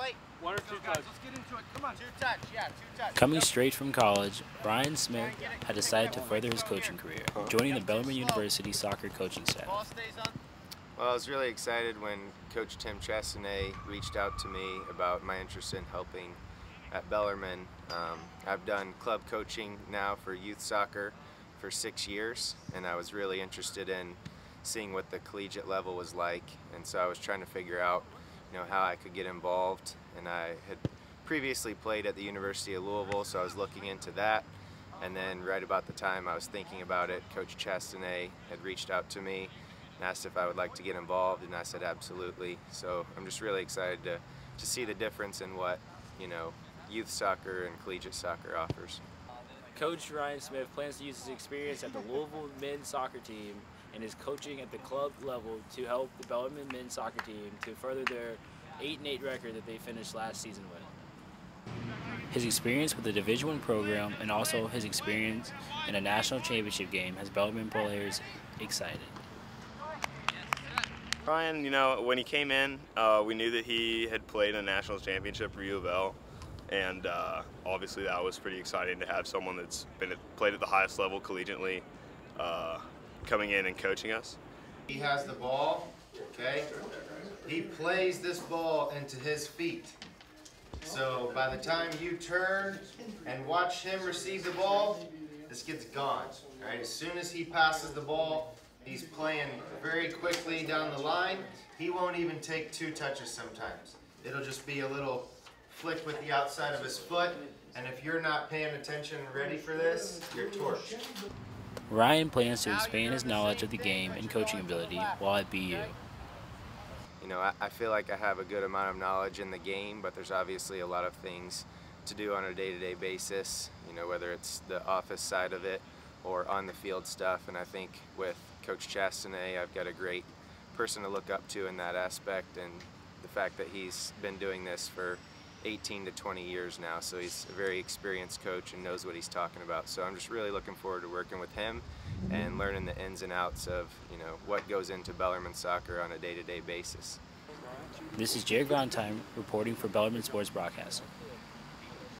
plate. One or two touches. Let's get into it. Come on. Two touch. Yeah, two touch. Coming straight from college, Ryan Smith had decided to further his coaching career, joining the Bellarmine University soccer coaching staff. Well, I was really excited when Coach Tim Chastney reached out to me about my interest in helping at Bellarmine. Um, I've done club coaching now for youth soccer for six years, and I was really interested in seeing what the collegiate level was like. And so I was trying to figure out, you know, how I could get involved. And I had previously played at the University of Louisville, so I was looking into that. And then right about the time I was thinking about it, Coach Chastney had reached out to me and asked if I would like to get involved, and I said absolutely. So I'm just really excited to, to see the difference in what, you know, youth soccer and collegiate soccer offers. Coach Ryan Smith plans to use his experience at the Louisville men's soccer team and his coaching at the club level to help the Bellarmine men's soccer team to further their 8 and 8 record that they finished last season with. His experience with the Division One program and also his experience in a national championship game has Bellarmine players excited. Ryan, you know, when he came in, uh, we knew that he had played in a national championship for U of L, and uh, obviously that was pretty exciting to have someone that's been played at the highest level collegiately uh, coming in and coaching us. He has the ball, okay? He plays this ball into his feet. So by the time you turn and watch him receive the ball, this gets gone. All right, as soon as he passes the ball, he's playing very quickly down the line. He won't even take two touches sometimes. It'll just be a little flick with the outside of his foot. And if you're not paying attention and ready for this, you're torched. Ryan plans to expand his knowledge of the game and coaching ability while at BU. You know, I, I feel like I have a good amount of knowledge in the game, but there's obviously a lot of things to do on a day-to-day basis, you know, whether it's the office side of it or on the field stuff. And I think with Coach Chastney, I've got a great person to look up to in that aspect and the fact that he's been doing this for 18 to 20 years now, so he's a very experienced coach and knows what he's talking about. So I'm just really looking forward to working with him and learning the ins and outs of, you know, what goes into Bellarmine soccer on a day-to-day basis. This is Jared Grantime reporting for Bellarmine Sports Broadcasting.